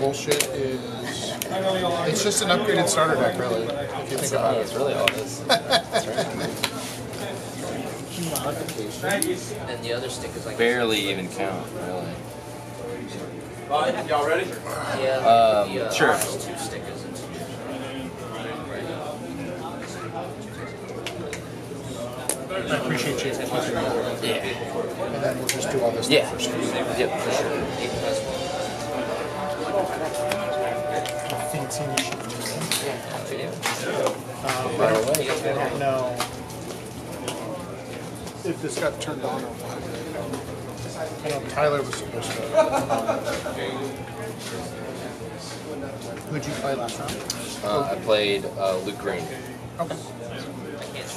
bullshit is it's just an upgraded starter deck, really. If you think about That's it. really all it is. That's right. And the other stick is like Barely even count, really. Y'all ready? Yeah. Um, the, uh, sure. Two stickers. It's I appreciate you. Yeah. And then we'll just do all this Yeah. stuff first. Yep, for sure. Plus one. Um, By the way, I don't know if this got turned on or. I know Tyler was supposed to. Who'd you play last round? uh, I played uh, Luke Green. Okay.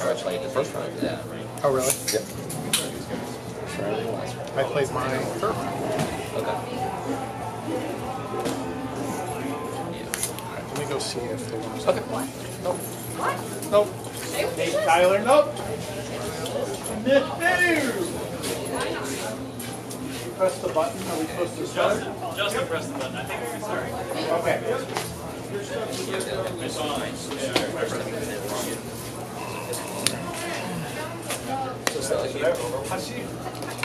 I played the first round. Yeah. Oh, really? Yep. First round and last round. I played my third. Okay. Go see if the ones. Okay. Nope. Nope. Hey, Tyler, nope. Press the button. Are we supposed to start? Justin pressed the button. I think we can start. Okay.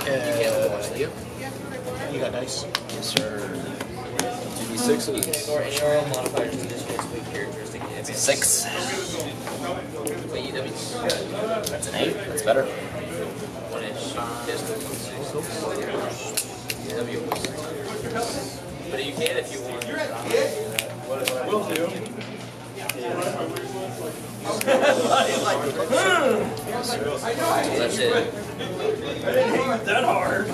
Uh, You? you got dice. Yes, sir. Two D sixes. Or any oral modifier to this weak characteristic. If Six. Wait. That's an eight. That's better. One inch distance. W. But you can if you want. Will do. That's it. That hard.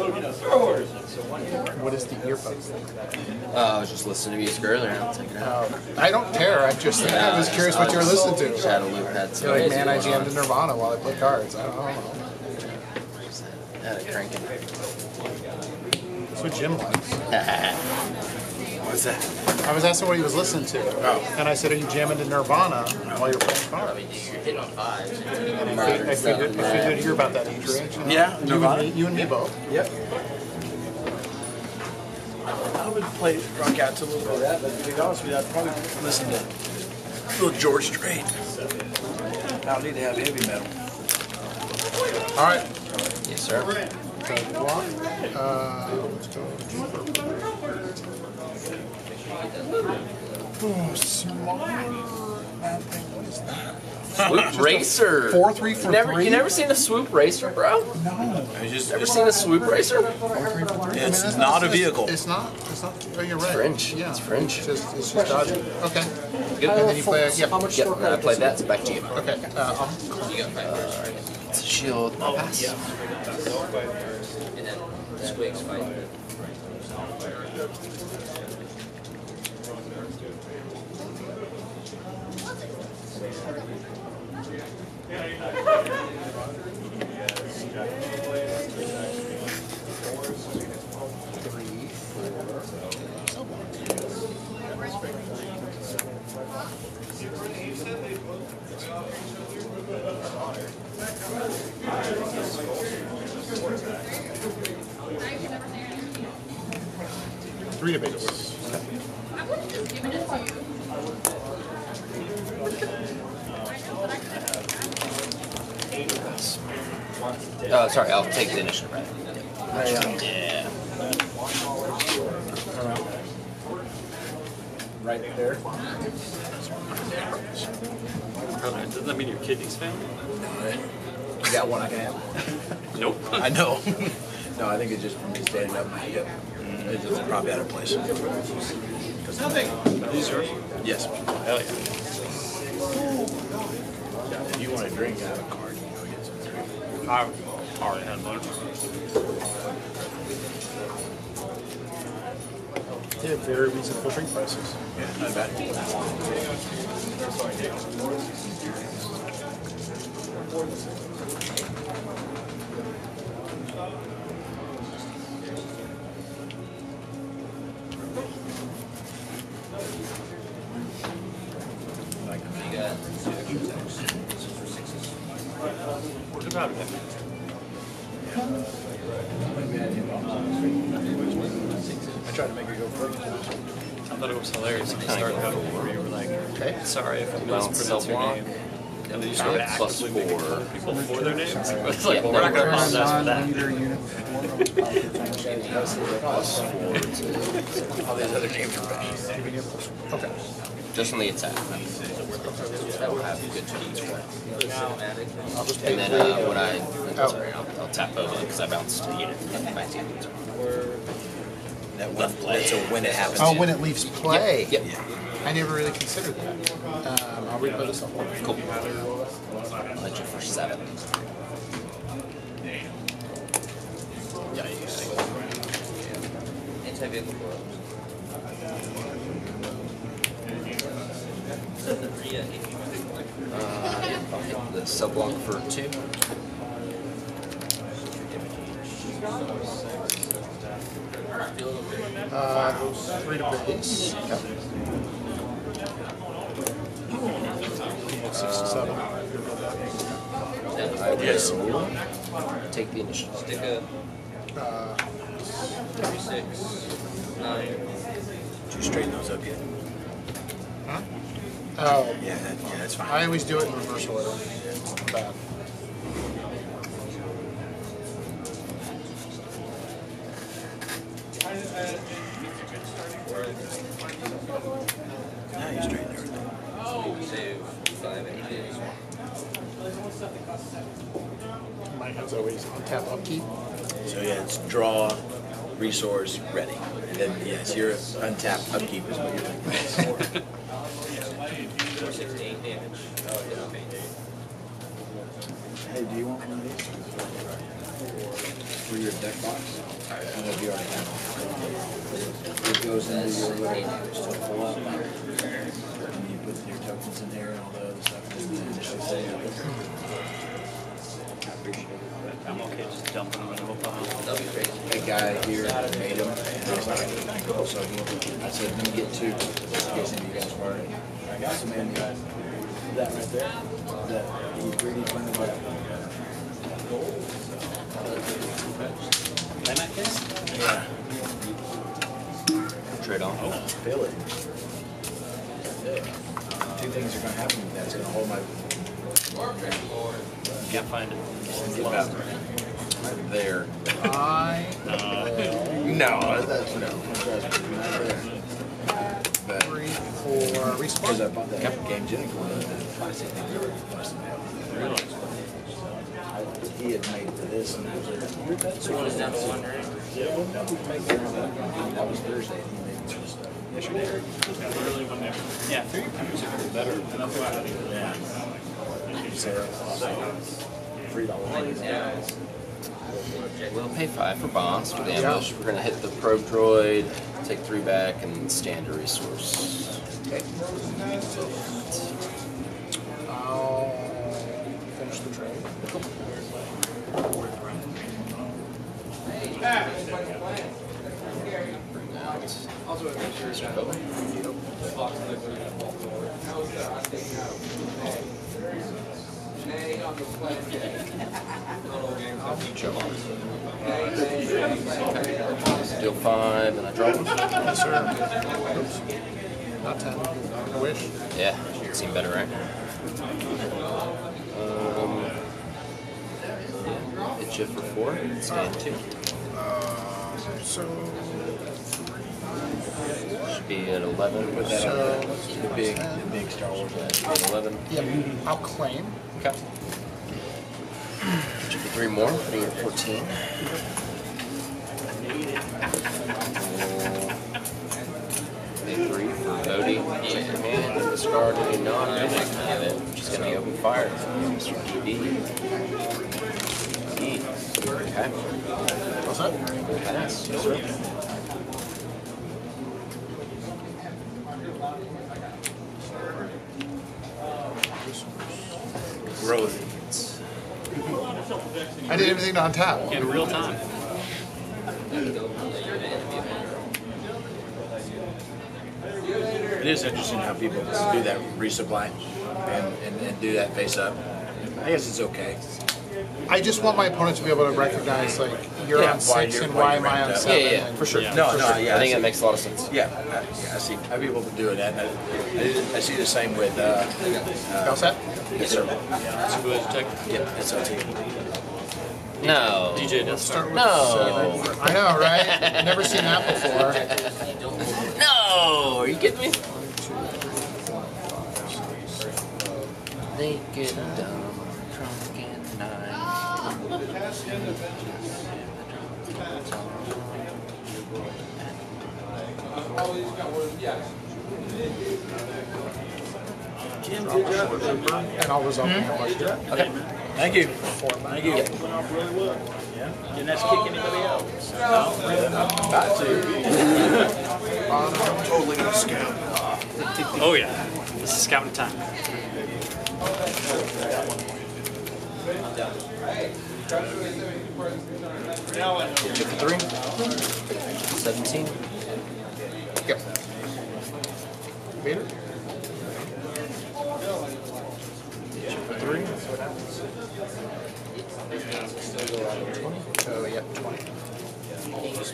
That's the slogan of Star Wars. What is the earbuds? Uh, I was just listening to music earlier. I'll take it out. I don't care. I just I was curious what you were listening to. Shadow Loop had some. You're like, man, I jammed to Nirvana while I played cards. I don't know. Had it cranking. That's what Jim likes. What's that? I was asking what he was listening to. Oh. And I said, are you jamming to Nirvana while you're playing I cards? mean, you're hitting on fives. I figured, I figured, I figured you're about that age you know? Yeah, You Nirvana. and me, you and me both. Yep. I would play rock out to a little bit of that, but to be honest with you, I'd probably listen to a little George Strait. I don't need to have heavy metal. All right. Yes, sir. So. Uh, let's go. Oh, smart. That thing, what is that? Swoop Racer. Four, three for never, three? You never seen a Swoop Racer, bro? No. It's just Never seen a Swoop Racer? It's that's not a vehicle. It's not. It's not. Oh, you're right. French. Yeah. It's French. It's just, it's just dodging. Okay. Good. And then you play. Yep. Yep, and I played that, so back to you. Okay. Uh, You got five. It's a shield. Pass. And then Squigs fight. Three to base. Oh, sorry. I'll take the initiative. Right. Yeah. right there. Doesn't that mean your kidneys fail? You got one I can have. Nope. I know. no, I think it's just from me standing up. Yep. It's just probably out of place. Nothing. These are Yes. hell yeah. If you want a drink, I have a card. You can go get some drink. I already had one. They have very reasonable drink prices. Yeah, not bad. out sorry if I Bounce mispronounce your name. And then you started Bounce plus actively making four. people for their names. It's like, Yeah, well, we're not going to apologize for that. Plus Four All these other names are bad. Okay. just on the attack. That will have good speeds for it. Cinematic. I'll just pay And then uh, when I Oh. sorry, I'll, I'll tap over because I bounced a unit back to. That when, that's a when it happens. Oh, when it leaves play. Yep. I never really considered that. Um, I'll replay this up. Cool. I'll hit you for seven. Yeah, Uh, I'll hit the sub block for two. Uh, three to base. Yep. Yes. Take the initiative. Stick a uh, 36, 9. Did you straighten those up yet? Huh? Oh. Yeah, that, yeah, that's fine. I always do it in reverse order. Bad. Now you straighten everything. Save 5 and 8. My hand's always on tap upkeep. So yeah, it's draw, resource, ready. And then yes, your untapped upkeep is what you're looking for. Hey, do you want one of these? For your deck box? I don't know if you already have one. It goes into your little pull up. Then it shows you. I appreciate it. I'm okay just dumping them into a pile. That'd be crazy. A guy here made them, and I was like, oh, so he, I said, let me get two, just in case any of you guys it. I got some in that right there, that he really printed like. Playmat case? Yeah. Trade on. Oh, feel it. Two things are gonna happen that's gonna hold my, Can't find it. get about there. I No, that's, no. But, three for because I respawn. bought that game Jennifer, that plastic thing, they were. He had made for this and I was like, you're that So one is down to one. That was Thursday, and he made yesterday. Yeah, three pounds are better. Yeah. Three dollars. We'll pay five for bombs for the ambush. We're gonna hit the probe droid, take three back, and stand a resource. Okay. Deal five, and I draw one. Yes, sir. Oops. Not ten. I wish. Yeah, seem better, right? Um, yeah, hit you for four, stand two. So, Should be at 11. Put that so up. let's do The big, the 10. big Star Wars one. At 11. Yeah, I'll claim. Okay. Three more, putting at 14. Pay three for Bodhi. Check your hand, discard any non-magic. Have it. Just gonna be open fire. Mr. DB. E. Okay. What's that? Pass. Yes. Growth. I did everything on tap. In real time. It is interesting how people do that resupply and, and, and do that face up. I guess it's okay. I just want my opponent to be able to recognize like you're Yeah, on why six you're- and why why you am I ranked on up. Yeah, seven. yeah, yeah, for sure. Yeah. No, For no, sure. yeah, I I think see. it makes a lot of sense. Yeah, I, yeah, I see. I'd be able to do it. And I, I, I see the same with. Uh, All set? yes, sir. Supervisor Tech. Yep, SLT. No. DJ Death Star. No. I know, right? Never seen that before. No. Are you kidding me? Naked, dumb, drunk, and nine. And I'll resolve the question. Hmm? Okay. Thank you. Thank you. Yeah. Didn't have to kick anybody out. To. I'm totally gonna scout. Oh yeah. This is scouting time. Three. Seventeen. Yep. Vader? Three. Oh, yeah, 20.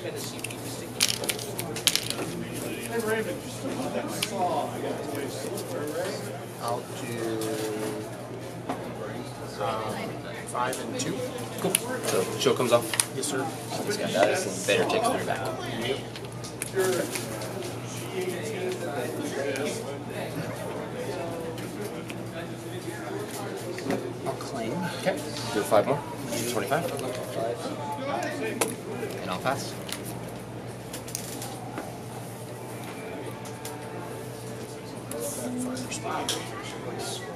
Can you spend a CP to stick I'll do um, five and two. Cool. So show comes off. Yes, sir. This guy dies, and Vader takes three back. I'll claim. Okay. Do five more. Twenty-five. And I'll pass. mais frustrado quando chegou.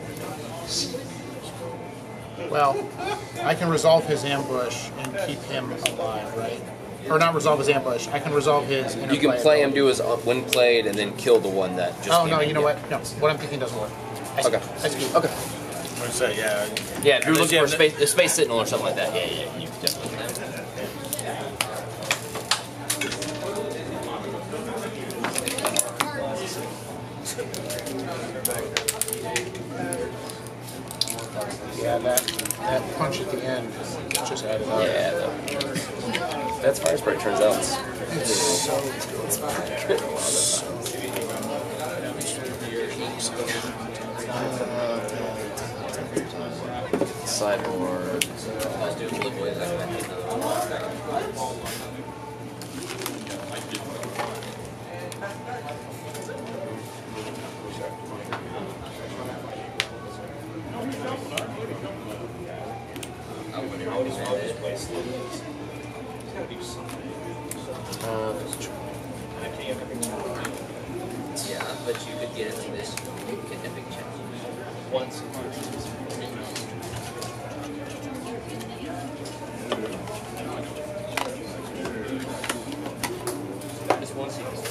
Well, I can resolve his ambush and keep him alive, right? Or not resolve his ambush. I can resolve his. You can play him, do his uh, when played, and then kill the one that just. Oh came no, in. you know Yeah. what? No, what I'm thinking doesn't work. I see. Okay. I see. Okay. I'm gonna say, yeah. Yeah, if you're looking for have space, a space sentinel or something like that. Yeah, yeah, you definitely. Yeah, that that punch at the end just added up. Yeah. The, that's Firespray. Turns out. It's, It's so sideboard. Let's do flip boys. I can hit the Uh, Yeah, but you could get into this. Chance. Once. Just sequence.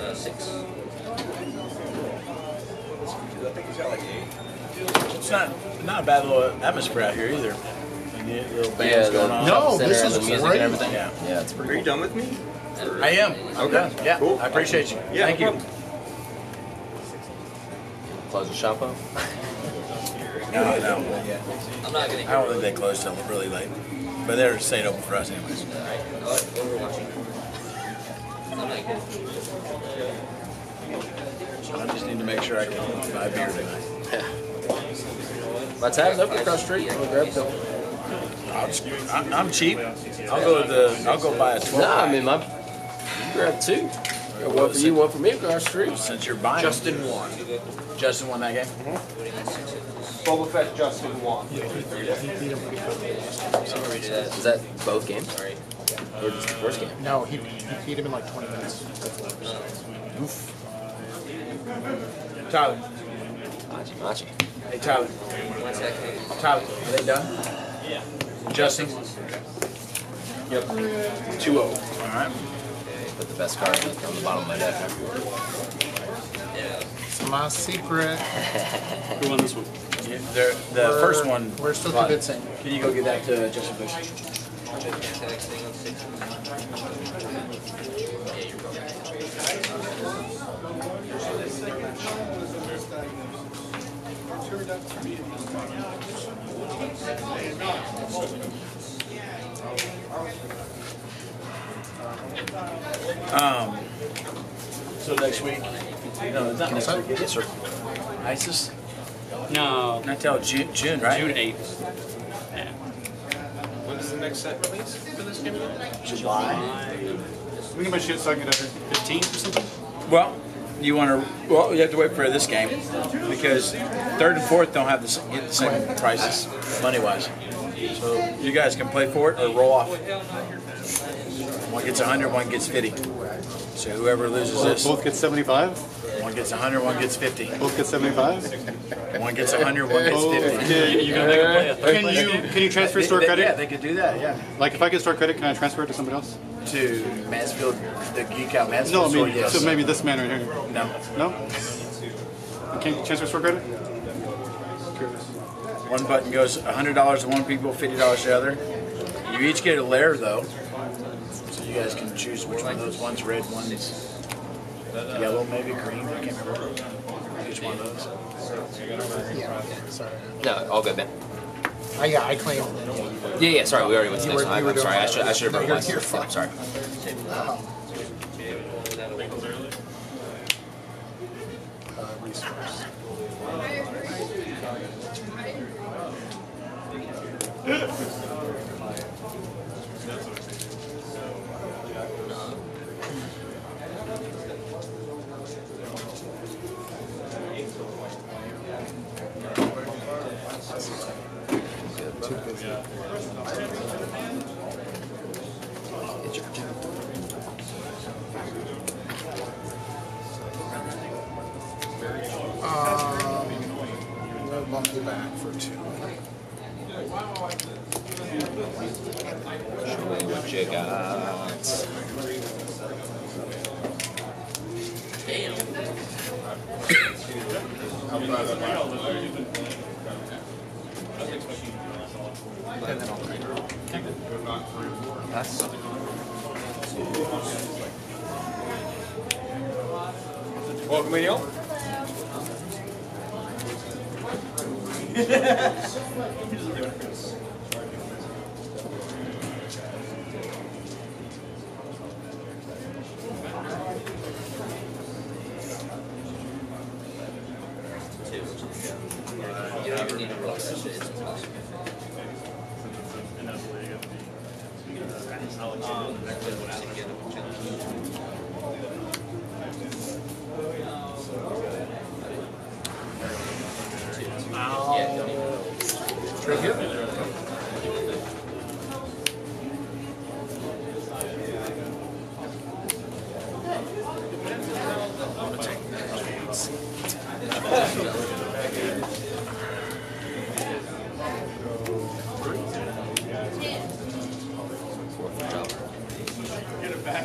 Uh, six. It's not not a bad little atmosphere out here either. And the little bands yeah, the going on. No, center this and is the music great. and everything. Yeah. yeah, it's pretty Are you cool. done with me? I am. Okay. Yeah, Cool. I appreciate you. Yeah, Thank no you. Close the shop up. No, no. I'm not gonna I don't think they close till really late. But they're staying open for us anyways. Alright, what we're watching. I'm not good. I just need to make sure I can buy beer tonight. My tab's up across the street. I'm gonna grab a couple. I'll just, I'm, I'm cheap. I'll go to the. I'll go buy a twelve. No, I mean my. You grab two. One for you, one for me across the street. Since you're buying. Justin won. Justin won that game. Mm-hmm. Boba Fett Justin won. Is that both games? Or just the first game? No, he, he beat him in like 20 minutes. Tyler. Machi, machi. Hey Tyler. One second. Tyler. Are they done? Yeah. Justin. Yep. Two oh. zero. All right. Put the best card on the bottom of my deck. Yeah. It's my secret. Who won this one? Yeah, the We're- first one. we're still Rod, convincing. Can you go get that to Justin, please? Texting on six. Yeah, you're probably. Um. So next week. No, it's not next week. Is Yes, sir. ISIS. No, Not till June, June, right? June 8th. Yeah. When's the next set release for this game again? July. We can my shit so I can get over. 15th or something? Well, you want to. Well, you have to wait for this game because third and fourth don't have the get the same prices money wise. So you guys can play for it or roll off. One gets 100, one gets 50. So whoever loses this, Both get 75? One gets 100, one gets 50. Both get 75? One gets 100, one gets 50. Okay. You gonna make a play a Can place you can you transfer store They- they- credit? Yeah, they could do that. Yeah. Like if I get store credit, can I transfer it to somebody else? To Mansfield, the GeekOut Mansfield No, I store, mean yes. so maybe this man right here. no. No? Can you transfer store credit? One button goes $100 to one people, $50 to the other. You each get a layer though, so you guys can choose which one of those. One's red, one's yellow, maybe green. I can't remember which one of those. Yeah, sorry. No, all good, man. I, yeah, I claim. Yeah, yeah. Sorry, we already went to You the next one. I'm sorry. I should. I should have No, brought you're- my you're stuff. fine. Sorry. Uh, resource. And then I'll. That's Welcome, Emil. You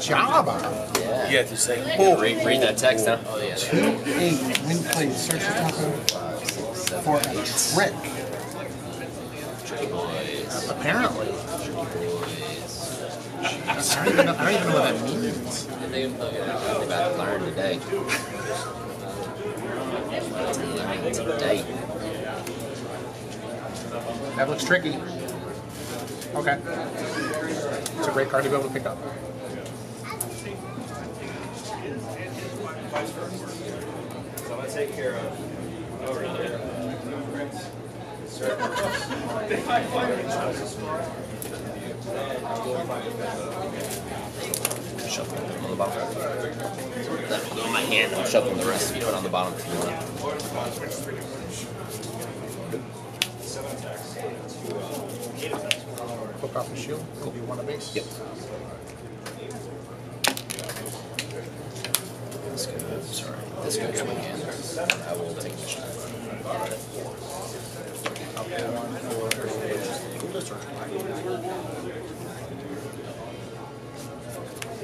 Java. yeah. You have to say, oh, Read, read that text now. Oh yeah. Two eight. When played, search the taco for a trick. Tricky boys. Apparently. I don't even know, I don't even know what that means. Did they plug it about to learn today. Learning today. That looks tricky. Okay. It's a great card to be able to pick up. So I'm gonna take care of over there. Shuffling them on the bottom. That will go in my hand. I'm shuffling the rest. You know it on the bottom to the left. Flip off the shield. It'll be one of base. Yep. This goes. Sorry. This goes in my hand. I will take the shot. One.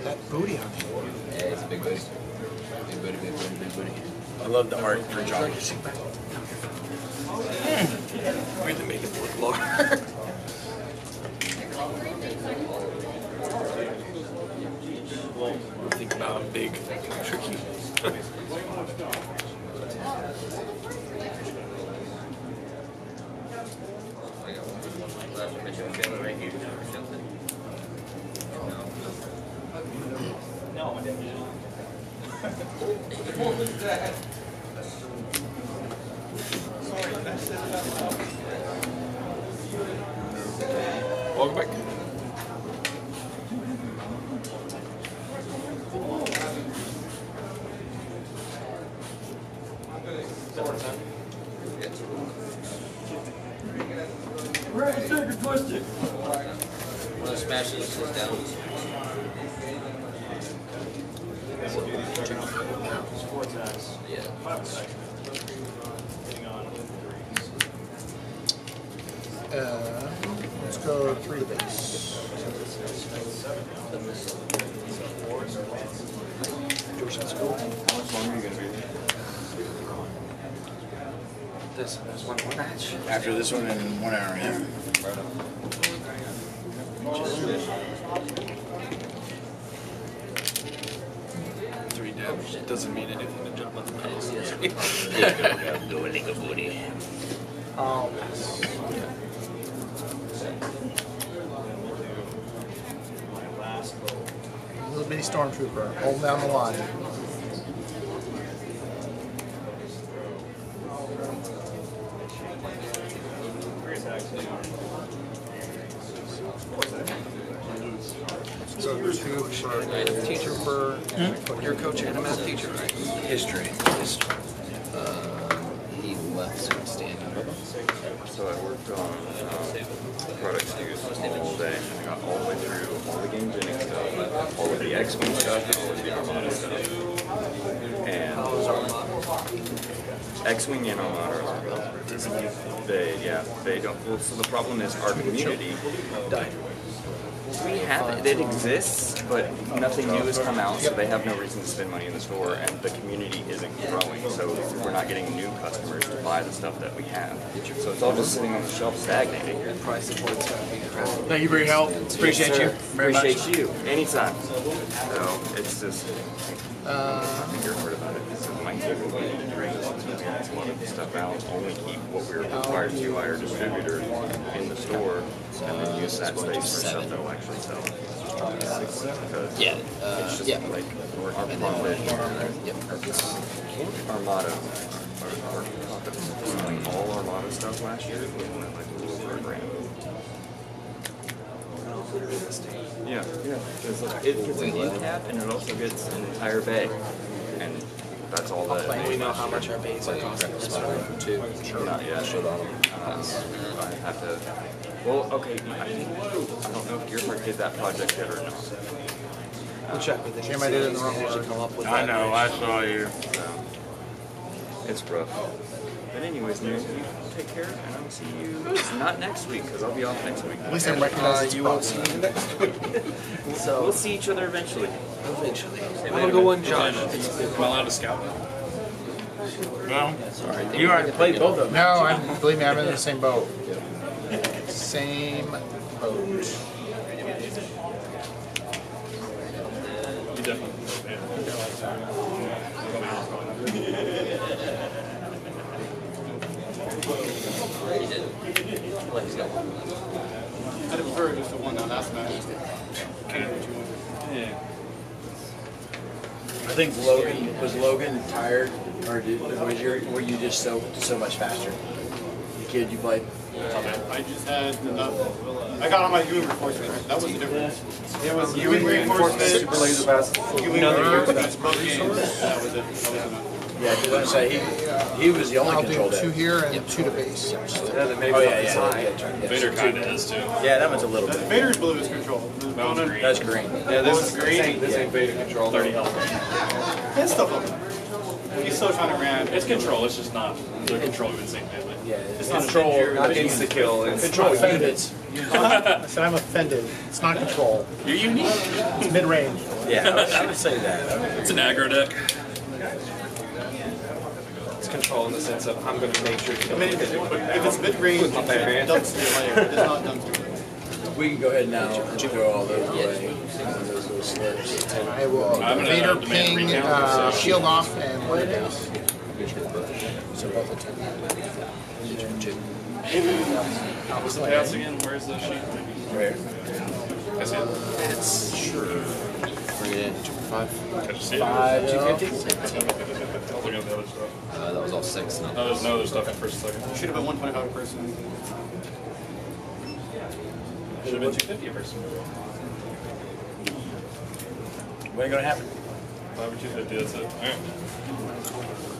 That booty on. Yeah, it's a big booty. Big booty, big booty, big booty. I love the art for Johnny. Really make it look large. Think about a big, tricky. Last picture of Taylor right here or something. Welcome back. Wanna smash this shit down? Yeah. Uh, let's go three to base. George, let's. How much longer are you gonna be here? This is one more match. After this one in one hour and a half. Three dabs doesn't mean anything to jump on the mouse. Um, bitty stormtrooper, holding down the line. So two for Teacher for, you're a coach and a math teacher, right? History. Um, he left some standing. So I worked on um, product SKUs all day. I got all the way through all the game Jennings stuff, all of the X-Wing stuff, and all of the Armada stuff. And X-Wing and Armada are they yeah they don't. Well, so the problem is our community died. We have it, it exists, but nothing new has come out, so they have no reason to spend money in the store, and the community isn't growing, so we're not getting new customers to buy the stuff that we have. So it's all just sitting on the shelf stagnating. Price support's gonna be. Thank you for your help. Appreciate you very much. Appreciate you anytime. So it's just Uh, you're heard about it. So my capability to bring a lot of the stuff out, only keep what we're required to by our distributor in the store, and then use that space for stuff that will actually sell. Because Yeah. Uh, it's just yeah. like our And then profit, Yep. Armada, our, our profits, like all Armada stuff last year was only like a little over a grand. Yeah, yeah. It's like, it gets an end cap and it also gets an entire bay, and that's all that. Do we know how much our bays are costing? Two. Not yet. Showed on him. I have to. Well, okay. I, think, I don't know if Gearmark did that project yet or not. We'll check with the Jim, I did it in the wrong usually order. come up with I that. know, I saw you. So it's rough. Oh. But anyways, man, you take care, and I'll see you not next week because I'll be off next week. at least I recognize it's uh, you won't see me next week. so We'll see each other eventually. Eventually. I'm gonna go one, Josh. Am I allowed to scout? Well, you already played both of them. No, I'm, believe me, I'm in the same boat. Same boat. You definitely. Let's go. I did prefer just the one on last match. Kind of what you want. Yeah. I think Logan was Logan tired, or did, was your, were you just so so much faster? The kid you played. I just had enough. I got on my U-Wing reinforcement. That was the difference. It was U-Wing reinforcement. Super laser fast. U-Wing reinforcements, both games. That was it. That was enough. Yeah, because I say he he was the only I'll control do two here and two to base. Yeah, that makes Oh yeah, yeah, yeah, yeah. Vader kind of is too. Yeah, that one's a little bit. Vader's blue is control. That one's green. That's green. Yeah, this is this ain't, this ain't beta control. 30 health. It's still fun. He's still trying to ram. It's control, it's just not the control of insane melee. Yeah, It's not control. control. Not insta kill. It's Control units. I said I'm offended. It's not control. You're unique. It's mid range. Yeah, I would- say that. It's an aggro deck. it's control in the sense of I'm going to make sure. I mean, if if it's mid range, With my bare it hand. dumps to your layer. It's not dumped your layer. We can go ahead now and throw all those away. Those little slips. I will I'm gonna Vader ping, uh, shield off, and one to base. So both attack. What's the pass again? Where's the sheet? Right. I see it. It's sure. Bring it in. Two for five. Can you see it? Five two fifty. I'll at the other stuff. Uh, that was all six. No, Oh, there's no other stuff in first second. Should have been 125 per person. Should have been 250 a person. What ain't gonna happen? Five or 250, that's it. Alright. Oh,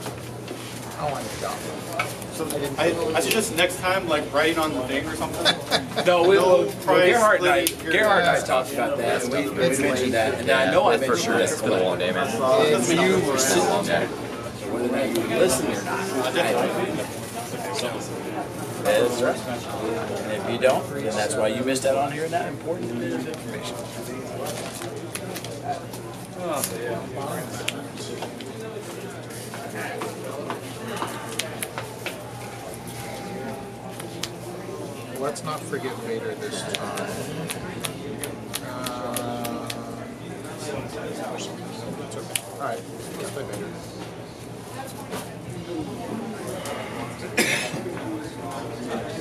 I got So I, I suggest next time, like writing on the thing or something. No, we, No well, well, price Gerhard and I. Gerhard and I talked about that, and we, we mentioned that, and I know I for sure. that. It's been a long day, man. If you It's been a long day. Whether or not you listen or not. That's right. And if you don't, then that's why you missed out on hearing that important bit of information. Oh, Let's not forget Vader this time. Uh, okay. All right, let's play Vader.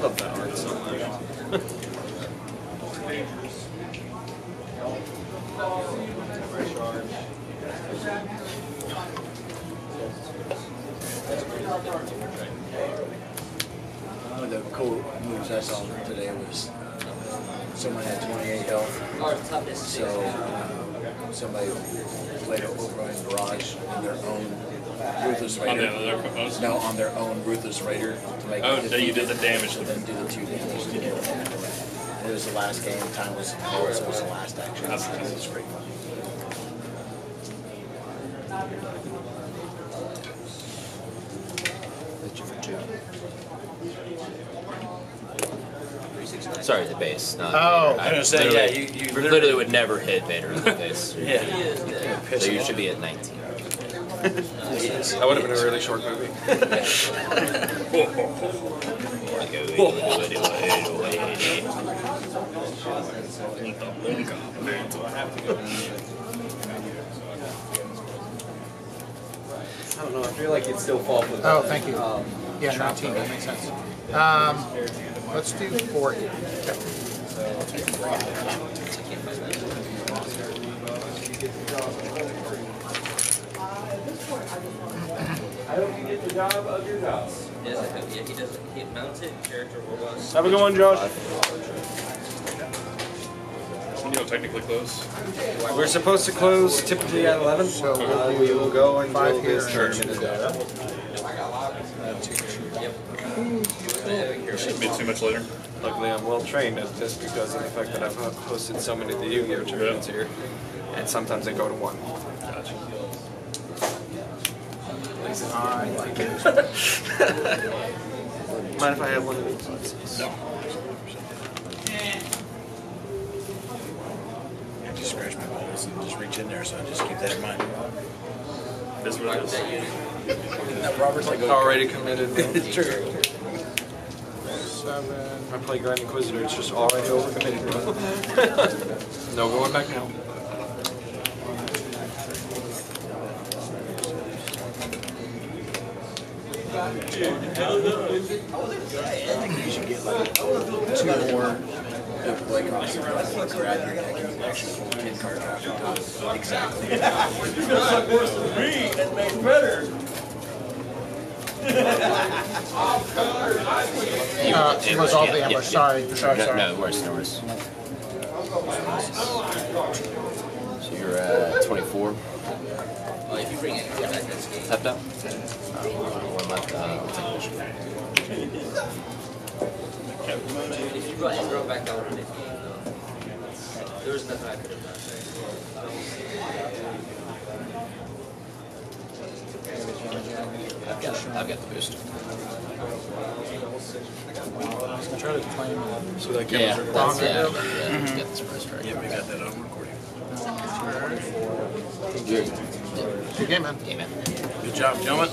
love that art so much. One of the cool moves I saw today was uh, someone had 28 health, so uh, somebody played an override barrage in their own ruthless On the raider. No, on their own ruthless raider to make Oh, it that you did the damage to So then do the two damage to kill them. And It was the last game, time was called, so it was the last action. That's It was pretty fun. Hit you for two. Sorry, the base. Not Oh. Vader. I was gonna say, literally- yeah, you- you literally, literally- would never hit Vader in the face. Yeah. Piss So you should be at 19. That would have been a really short movie. I don't know. I feel like it's still fall for Oh, thank you. Um, Yeah, 19, that makes sense. Um, let's do four here. Okay. Yes, I think, yeah, he does, he mounts it, character will. Have a good one, Josh. You know, technically close. We're supposed to close typically at 11. So we'll Uh, we will go until five here this and tournament is two done. there. Shouldn't be too much later. Luckily, I'm well trained just because of the fact that I've ho- hosted so many of the Yu-Gi-Oh tournaments here, and sometimes they go to one. Gotcha. I like it. Mind if I have one of these? No. I just scratch my balls and just reach in there, so I just keep that in mind. This is what it is. Now, Robert's like, Already committed. It's true. Seven. I play Grand Inquisitor, it's just already overcommitted. no going back now. two more If Blake Austin does one grab your deck, you can actually pull ten cards off the top. Exactly. You- Uh, it- resolve yeah, the yeah, ambush. yeah. Sorry, sorry, No, sorry. No worries, no worries. So you're at 24. Well, if you bring it back, that's game. Tapped out? Uh, one left. Uh, I'll take initiative. If you brought Ezra back out on it, no. There was nothing I could have done. I've got, I've got the boost. I try to claim it. So that Yeah, camera's that's, recording. yeah, yeah, mm-hmm. let's get this first right. Yeah, we got that on recording. You're, Good game, man. game in. Good job, gentlemen.